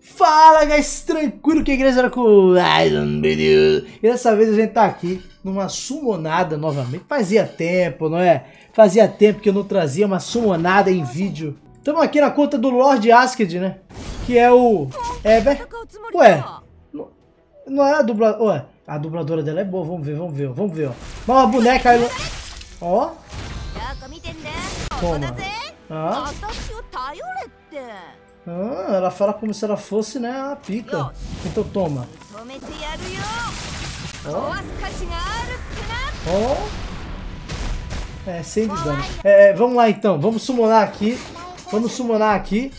Fala, guys, tranquilo que a igreja era com. E dessa vez a gente tá aqui numa sumonada novamente. Fazia tempo, não é? Fazia tempo que eu não trazia uma sumonada em vídeo. Estamos aqui na conta do Lord Asked, né? Que é o Eber. Ué, não é a dubladora. Ué, a dubladora dela é boa. Vamos ver, vamos ver, vamos ver, ó. Uma boneca aí. Ó. Toma. Ah. Ah, ela fala como se ela fosse, né, a pica. Então toma. Ó. Ó. É, sem de dano. É, vamos lá então, vamos summonar aqui. Vamos summonar aqui.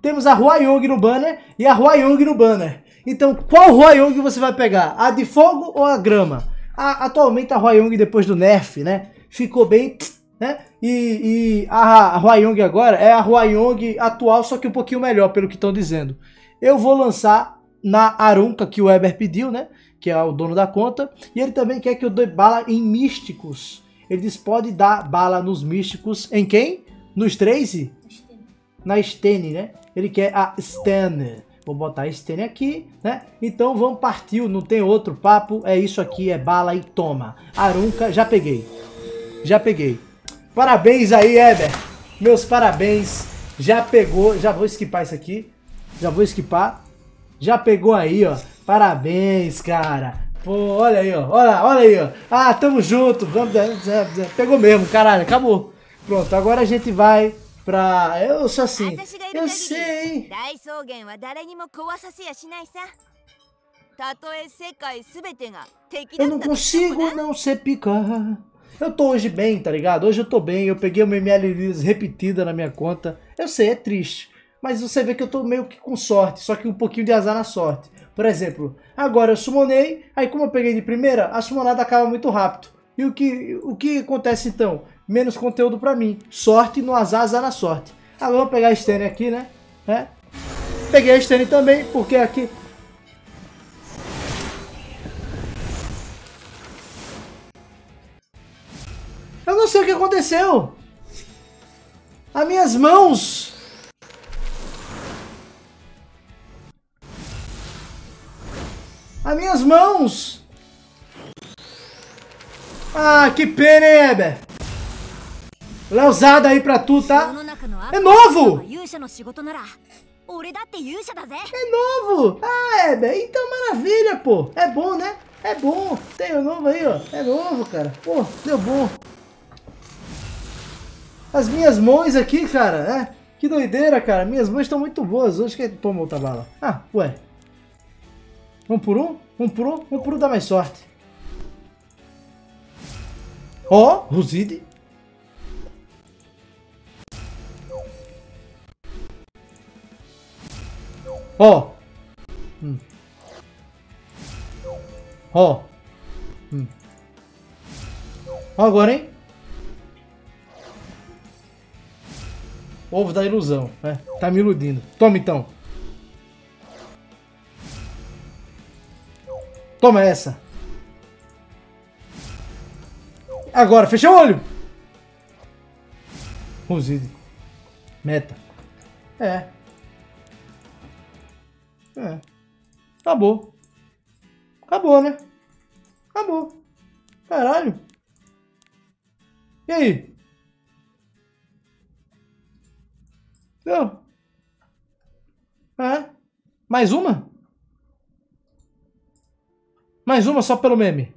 Temos a Huayong no banner e a Huayong no banner. Então, qual Huayong você vai pegar? A de fogo ou a grama? A, atualmente a Huayong, depois do nerf, né? Ficou bem né? E, e a, a Huayong agora é a Huayong atual, só que um pouquinho melhor, pelo que estão dizendo. Eu vou lançar na Arunca, que o Weber pediu, né? Que é o dono da conta. E ele também quer que eu dê bala em místicos. Ele diz, pode dar bala nos místicos. Em quem? Nos três? Na Stene, né? Ele quer a Stene. Vou botar a Stene aqui, né? Então vamos partir, não tem outro papo. É isso aqui, é bala e toma. Arunca, já peguei. Já peguei. Parabéns aí, Eber. Meus parabéns. Já pegou. Já vou esquipar isso aqui. Já vou esquipar. Já pegou aí, ó. Parabéns, cara. Pô, olha aí, ó. Olha, olha aí, ó. Ah, tamo junto. Vamos, pegou mesmo, caralho. Acabou. Pronto, agora a gente vai pra... Eu sou assim. Eu sei. Eu não consigo não ser picar. Eu tô hoje bem, tá ligado? Hoje eu tô bem, eu peguei uma ML repetida na minha conta. Eu sei, é triste. Mas você vê que eu tô meio que com sorte, só que um pouquinho de azar na sorte. Por exemplo, agora eu summonei, aí como eu peguei de primeira, a summonada acaba muito rápido. E o que, o que acontece então? Menos conteúdo pra mim. Sorte no azar, azar na sorte. Agora vou pegar a Stane aqui, né? É. Peguei a Stane também, porque aqui Eu não sei o que aconteceu. As minhas mãos. As minhas mãos. Ah, que pena, hein, Eber? Leozada aí pra tu, tá? É novo! É novo! Ah, Eber, então maravilha, pô. É bom, né? É bom. Tem o novo aí, ó. É novo, cara. Pô, deu bom. As minhas mãos aqui, cara, é. Que doideira, cara. Minhas mãos estão muito boas. Hoje que toma outra bala. Ah, ué. Um por um? Um por um? Um por um dá mais sorte. Ó, oh, Roside. Ó. Oh. Hum. Ó. Oh. Hum. Agora, hein? Ovo da ilusão. É, tá me iludindo. Toma então. Toma essa. Agora, fecha o olho. Roside. Meta. É. É. Acabou. Acabou, né? Acabou. Caralho. E aí? Não. É. Mais uma? Mais uma só pelo meme.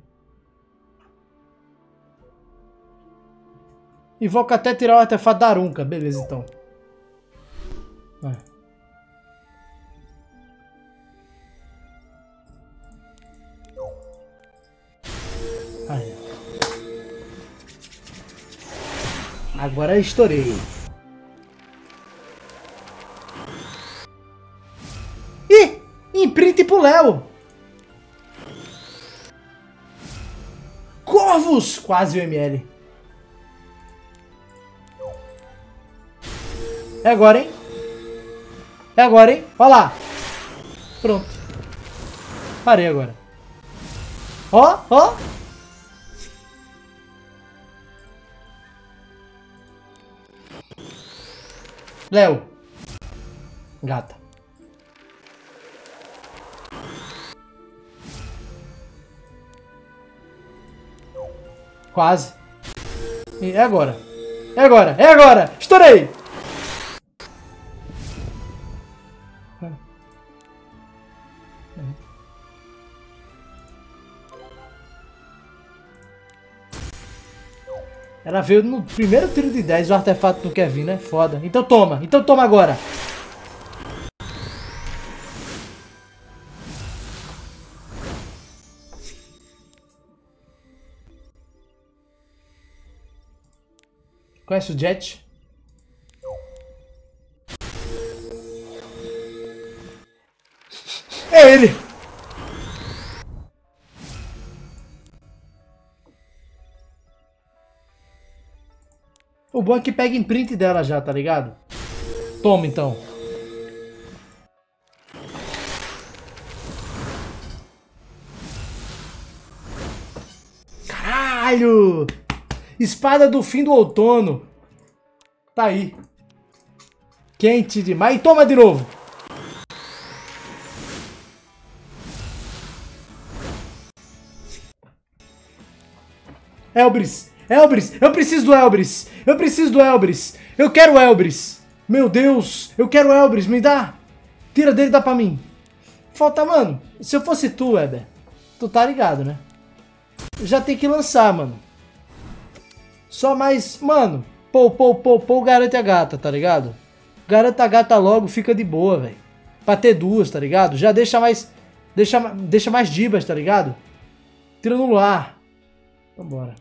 Invoca até tirar o artefato da Arunca. Beleza, então. É. Agora estourei. Pro Léo. Corvos! Quase o ML. É agora, hein? É agora, hein? Olha lá. Pronto. Parei agora. Ó, ó. Léo. Gata. Quase. É agora. É agora. É agora. Estourei. Ela veio no primeiro tiro de 10, o artefato quer vir, né? Foda. Então toma. Então toma agora. Conhece o Jet? É ele! O bom é que pega imprint dela já, tá ligado? Toma então. Caralho! Espada do fim do outono. Tá aí. Quente demais. E toma de novo. Elbris. Elbris. Eu preciso do Elbris. Eu preciso do Elbris. Eu quero Elbris. Meu Deus. Eu quero Elbris. Me dá. Tira dele e dá pra mim. Falta, mano. Se eu fosse tu, Weber. Tu tá ligado, né? Já tem que lançar, mano. Só mais, mano, pô, pô, pô, pô, garante a gata, tá ligado? Garanta a gata logo, fica de boa, velho. Pra ter duas, tá ligado? Já deixa mais, deixa, deixa mais dibas, tá ligado? Tira no luar. Vambora.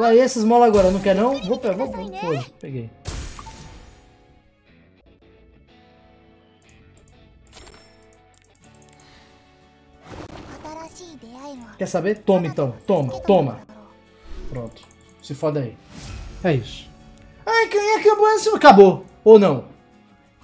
Ué, e essas molas agora, não quer não? Vou pegar, vou, vou, vou, peguei. Quer saber? Toma então. Toma, toma. Pronto. Se foda aí. É isso. Ai, quem acabou essa? Acabou. Ou não?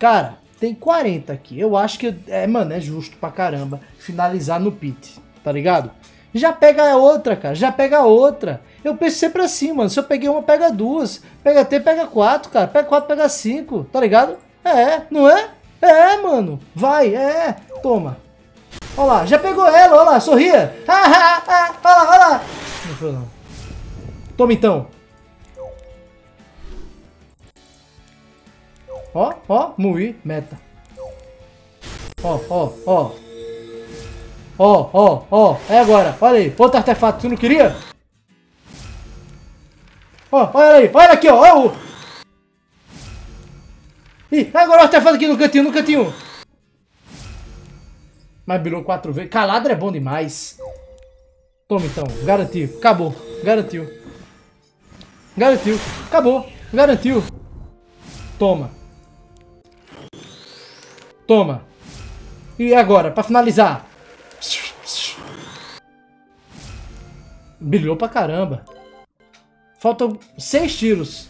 Cara, tem 40 aqui. Eu acho que, é, mano, é justo pra caramba finalizar no pit. Tá ligado? Já pega outra, cara. Já pega outra. Eu penso sempre assim, mano. Se eu peguei uma, pega duas. Pega T, pega quatro, cara. Pega quatro, pega cinco. Tá ligado? É, não é? É, mano. Vai, é. Toma. Olha lá, já pegou ela, olha lá, sorria. Ah, ah, ah, olha lá, olha lá. Não foi não. Toma então. Ó, ó, Mui, meta. Ó, ó, ó. Ó, ó, ó. É agora. Olha aí. Outro artefato. Tu não queria? Ó, olha aí. Olha aqui, ó. Olha o... Ih, agora o artefato aqui no cantinho, no cantinho. Mas bilhou quatro vezes. Caladra é bom demais. Toma então. Garantiu. Acabou. Garantiu. Garantiu. Acabou. Garantiu. Toma. Toma. E agora, pra finalizar. Bilhou pra caramba. Faltam seis tiros.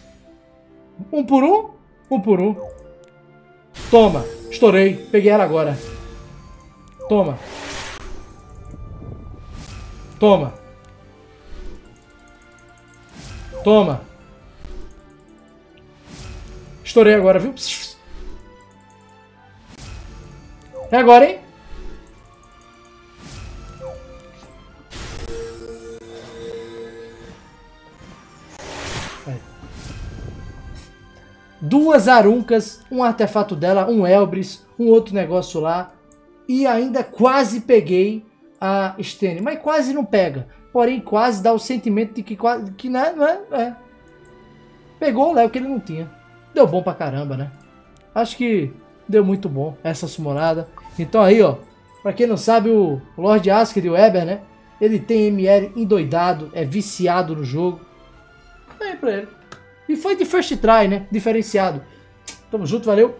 Um por um? Um por um. Toma. Estourei. Peguei ela agora. Toma. Toma. Toma. Estourei agora, viu? É agora, hein? Duas aruncas, um artefato dela, um Elbris, um outro negócio lá e ainda quase peguei a Stene, mas quase não pega. Porém, quase dá o sentimento de que quase que não é, não é, é. Pegou o Léo que ele não tinha. Deu bom pra caramba, né? Acho que deu muito bom essa summonada. Então aí, ó, pra quem não sabe, o Lord Asked e o Eber, né? Ele tem ML endoidado, é viciado no jogo. Aí pra ele. E foi de first try, né? Diferenciado. Tamo junto, valeu.